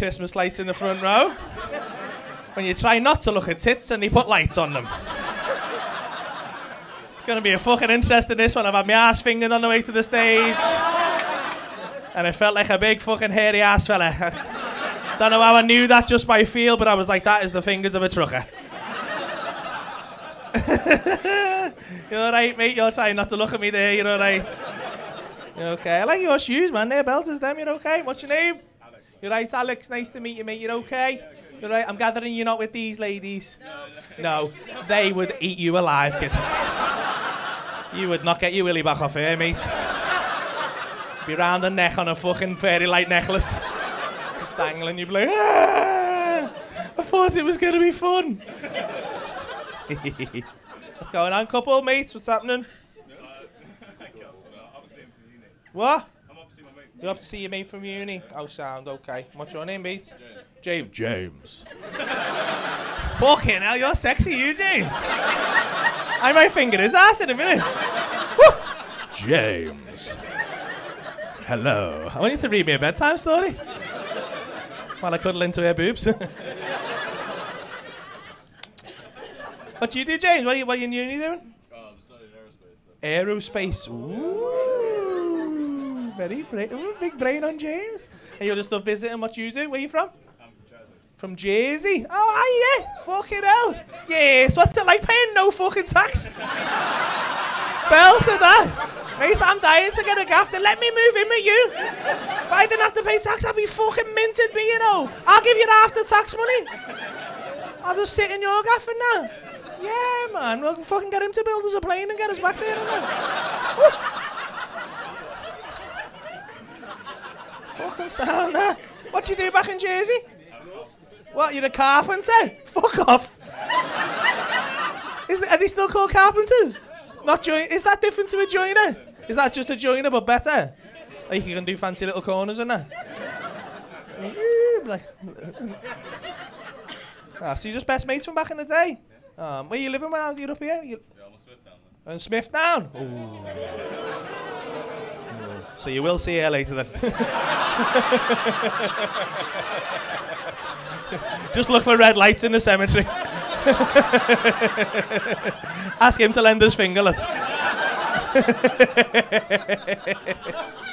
Christmas lights in the front row. when you try not to look at tits and they put lights on them. It's to be a fucking interesting this one. I've had my ass fingered on the way to the stage. And it felt like a big fucking hairy ass fella. Don't know how I knew that just by feel, but I was like, that is the fingers of a trucker. You're alright, mate. You're trying not to look at me there. You're alright. You're okay. I like your shoes, man. They're belters, them. You're okay. What's your name? You're right, Alex. Nice to meet you, mate. You're okay. You're right. I'm gathering you're not with these ladies. No, no. they would eat you alive, kid. you would not get your willy back off here, mate. Be round the neck on a fucking fairy light necklace. Just dangling. You'd be like, ah! I thought it was going to be fun. What's going on, couple mates? What's happening? What? You're up to see your mate from uni? Oh, sound, okay. What's your name, mate? James. James. Fucking hell, you're sexy, you, James. I might finger his ass in a minute. Woo! James. Hello. I want you to read me a bedtime story. While I cuddle into her boobs. what do you do, James? What are you, what are you in uni doing? Oh, I'm studying aerospace. Aerospace. Ooh, very ooh, big brain on James. And you're just still visiting what you do. Where you from? I'm from Jersey. From Jersey. Oh, are you? Fucking hell. Yes. What's it like paying no fucking tax? Belted that. Mate, I'm dying to get a gaff. Then let me move in with you. If I didn't have to pay tax, I'd be fucking minted me, you know. I'll give you the after tax money. I'll just sit in your gaff and that. Yeah, man. We'll fucking get him to build us a plane and get us back there and that. Fucking that. What do you do back in Jersey? What, you're a carpenter? Fuck off. Is, are they still called carpenters? Not join. Is that different to a joiner? Is that just a joiner but better? Like you can do fancy little corners and that. like, ah, so you're just best mates from back in the day. Um, where you living when I was you're up here? You, Yeah, I'm a Smith down there. in Smithdown. So you will see her later then. Just look for red lights in the cemetery. Ask him to lend his finger.